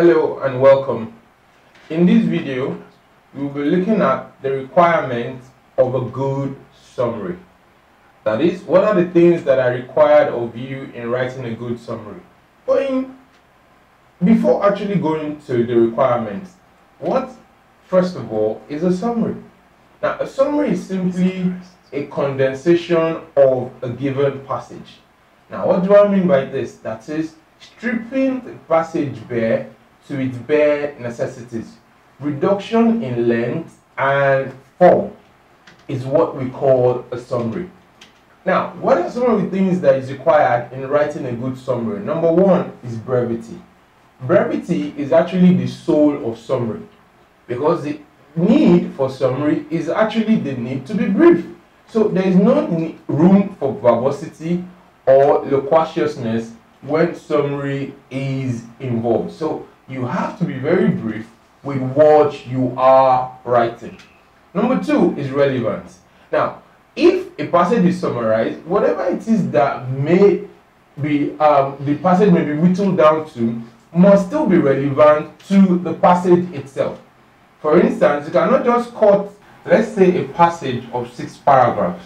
Hello and welcome. In this video, we will be looking at the requirements of a good summary. That is, what are the things that are required of you in writing a good summary? But before actually going to the requirements, what, first of all, is a summary? Now, a summary is simply a condensation of a given passage. Now, what do I mean by this? That is, stripping the passage bare to its bare necessities. Reduction in length and form is what we call a summary. Now, what are some of the things that is required in writing a good summary? Number one is brevity. Brevity is actually the soul of summary because the need for summary is actually the need to be brief. So there is no room for verbosity or loquaciousness when summary is involved. So you have to be very brief with what you are writing. Number two is relevance. Now, if a passage is summarized, whatever it is that may be um, the passage may be whittled down to must still be relevant to the passage itself. For instance, you cannot just cut, let's say, a passage of six paragraphs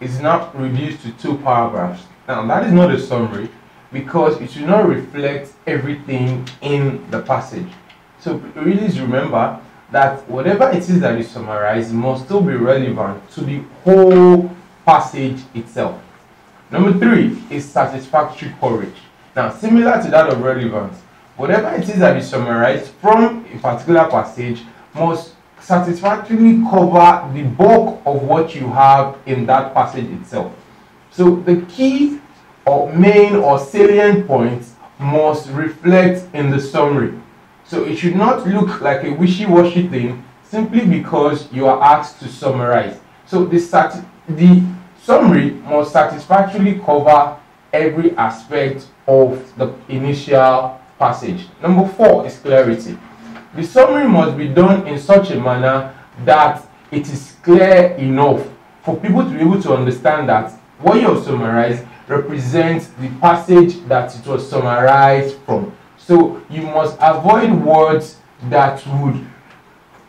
is now reduced to two paragraphs. Now, that is not a summary because it should not reflect everything in the passage. So please remember that whatever it is that you summarize must still be relevant to the whole passage itself. Number three is satisfactory coverage. Now, similar to that of relevance, whatever it is that you summarize from a particular passage must satisfactorily cover the bulk of what you have in that passage itself. So the key or main or salient points must reflect in the summary. So it should not look like a wishy-washy thing simply because you are asked to summarize. So the, the summary must satisfactorily cover every aspect of the initial passage. Number four is clarity. The summary must be done in such a manner that it is clear enough for people to be able to understand that what you have summarized represents the passage that it was summarized from. So you must avoid words that would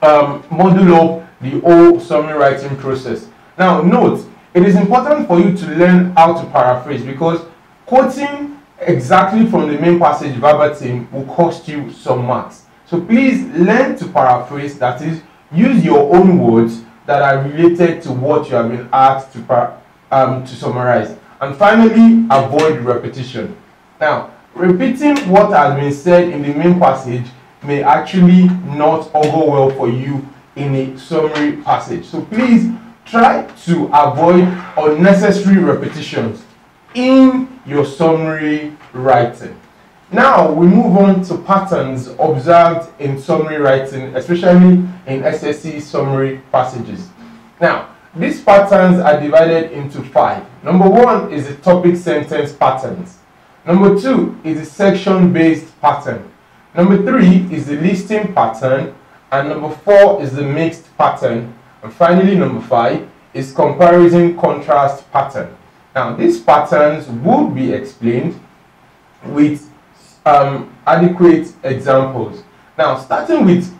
um, model up the whole summary writing process. Now note, it is important for you to learn how to paraphrase because quoting exactly from the main passage verbatim will cost you some marks. So please learn to paraphrase, that is, use your own words that are related to what you have been asked to, um, to summarize. And finally, avoid repetition. Now, repeating what has been said in the main passage may actually not go well for you in a summary passage. So please try to avoid unnecessary repetitions in your summary writing. Now we move on to patterns observed in summary writing, especially in SSC summary passages. Now, these patterns are divided into five. Number one is the topic sentence patterns. Number two is the section-based pattern. Number three is the listing pattern. And number four is the mixed pattern. And finally, number five is comparison contrast pattern. Now, these patterns would be explained with um, adequate examples. Now, starting with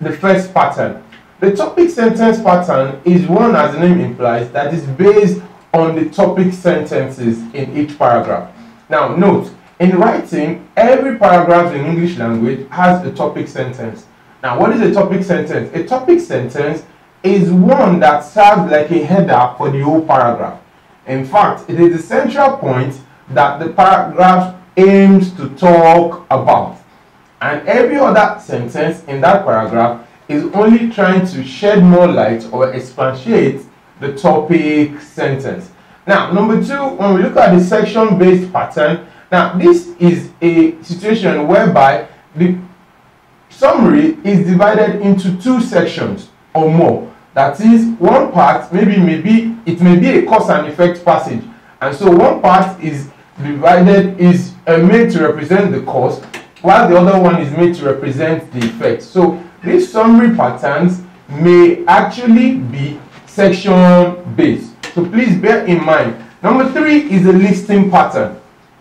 the first pattern, the topic sentence pattern is one, as the name implies, that is based on the topic sentences in each paragraph. Now, note, in writing, every paragraph in English language has a topic sentence. Now, what is a topic sentence? A topic sentence is one that serves like a header for the whole paragraph. In fact, it is the central point that the paragraph aims to talk about. And every other sentence in that paragraph is only trying to shed more light or expatiate the topic sentence. Now, number two, when we look at the section-based pattern, now this is a situation whereby the summary is divided into two sections or more. That is, one part maybe maybe it may be a cause and effect passage, and so one part is divided is uh, made to represent the cause, while the other one is made to represent the effect. So these summary patterns may actually be section based. So please bear in mind. Number three is a listing pattern.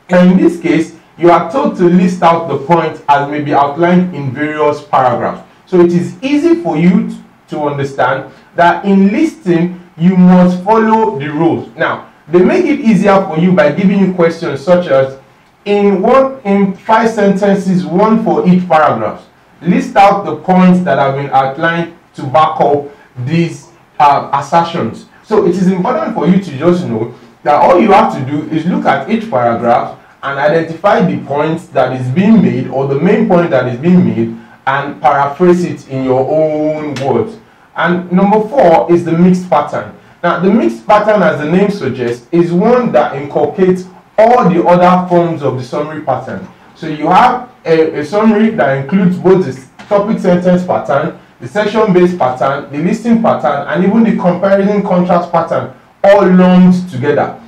And in this case, you are told to list out the points as may be outlined in various paragraphs. So it is easy for you to understand that in listing, you must follow the rules. Now, they make it easier for you by giving you questions such as in one in five sentences, one for each paragraph. List out the points that have been outlined to back up these uh, assertions. So it is important for you to just know that all you have to do is look at each paragraph and identify the points that is being made or the main point that is being made and paraphrase it in your own words. And number four is the mixed pattern. Now, the mixed pattern, as the name suggests, is one that inculcates all the other forms of the summary pattern. So you have a, a summary that includes both the topic sentence pattern, the section based pattern, the listing pattern, and even the comparison contrast pattern all lumped together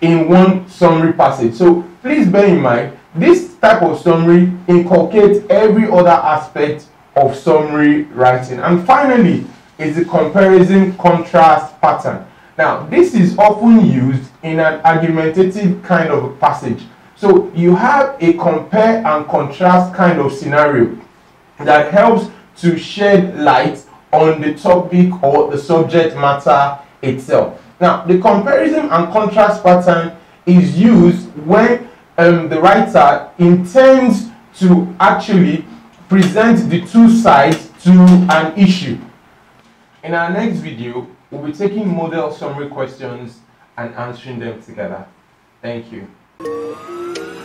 in one summary passage. So please bear in mind, this type of summary inculcates every other aspect of summary writing. And finally, is the comparison contrast pattern. Now, this is often used in an argumentative kind of passage. So you have a compare and contrast kind of scenario that helps to shed light on the topic or the subject matter itself. Now, the comparison and contrast pattern is used when um, the writer intends to actually present the two sides to an issue. In our next video, we'll be taking model summary questions and answering them together. Thank you. Thank you.